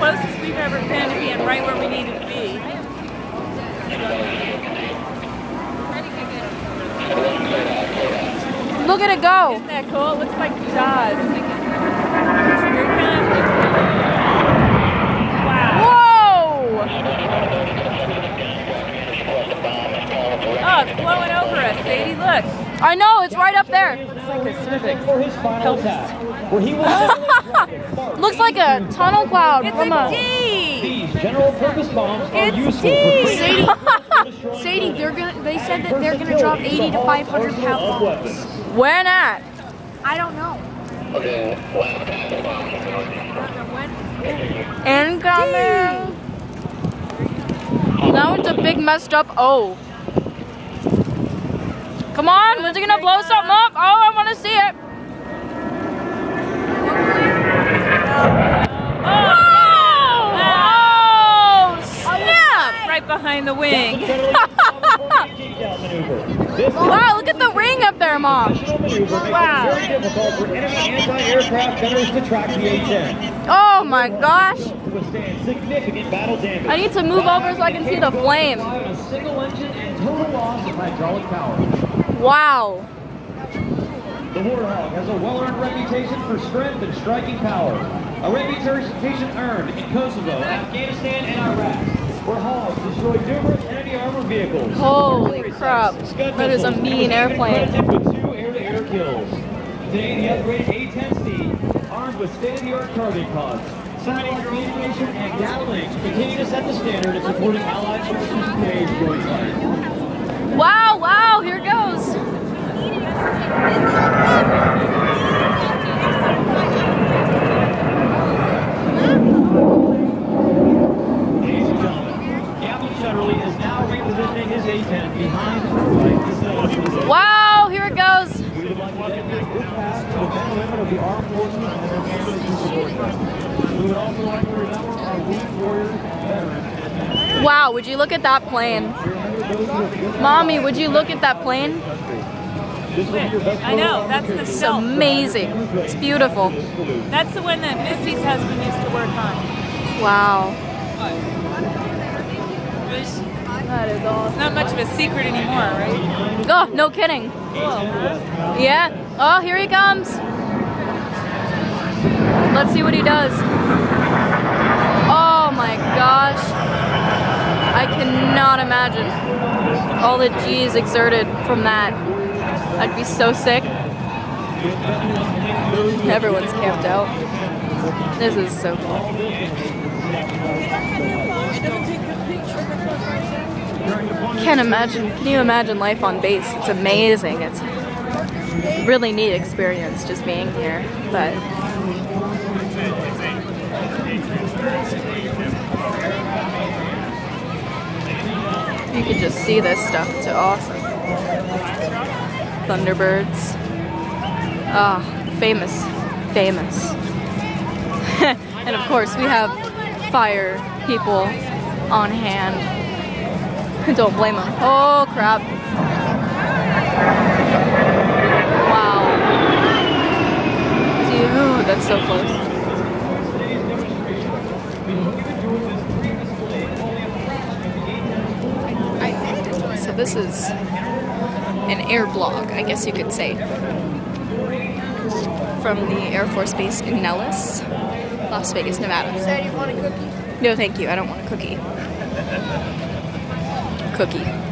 closest we've ever been to being right where we needed to be. Look at it go. Isn't that cool? It looks like Jaws. Here it comes. Wow. Whoa! Oh, it's blowing over us, Sadie. Look. I know, it's right up there. Looks like a cervix. For his final attack, where he will Looks like a tunnel cloud It's from a a. D. These general purpose bombs are It's useful D. for Sadie, Sadie, they're gonna. They said that they're gonna drop 80 to 500 pound bombs. When at? I don't know. Incoming. Now it's a big messed up O. Come on, when's it gonna blow something up? Oh, I wanna see it. Oh! Oh! Snap! Right behind the wing. Takedown maneuver. This Wow, look at the ring up there, Mom. additional maneuver makes Wow. it very difficult for enemy anti-aircraft gunners to track the A-10 Oh my gosh. to withstand significant battle damage. I need to move over so I can see the flame. Rely on a single engine and total loss of hydraulic power. Wow. The Warthog has a well-earned reputation for strength and striking power. A reputation earned in Kosovo, Afghanistan, and Iraq, where Hogs destroyed numerous enemy armored vehicles. Holy crap. That is a missiles, and mean airplane. two air-to-air kills. Today, the upgraded A-10C, armed with state-of-the-art target pods, Sidewalk communication and Gatling continue to set the standard in supporting Allied forces today's joint fight. Wow, wow, here goes. Ladies and gentlemen, Captain Shutterly is now repositioning his A-10 behind the right facility. Wow, here it goes. Wow, would you look at that plane? Mommy, would you look at that plane? I know, that's the It's amazing. It's beautiful. That's the one that Misty's husband used to work on. Wow. That is awesome. It's not much of a secret anymore, right? Oh, no kidding. Cool. Yeah. Oh, here he comes. Let's see what he does. Oh my gosh. I cannot imagine all the G's exerted from that. I'd be so sick. Everyone's camped out. This is so cool. Can't imagine. Can you imagine life on base? It's amazing. It's really neat experience just being here. But you can just see this stuff. It's awesome. Thunderbirds. Ah, famous, famous. and of course, we have fire people on hand. Don't blame them. Oh crap. Wow. Dude, that's so close. So this is an air blog, I guess you could say, from the Air Force Base in Nellis, Las Vegas, Nevada. You want a cookie? No, thank you. I don't want a cookie. Cookie.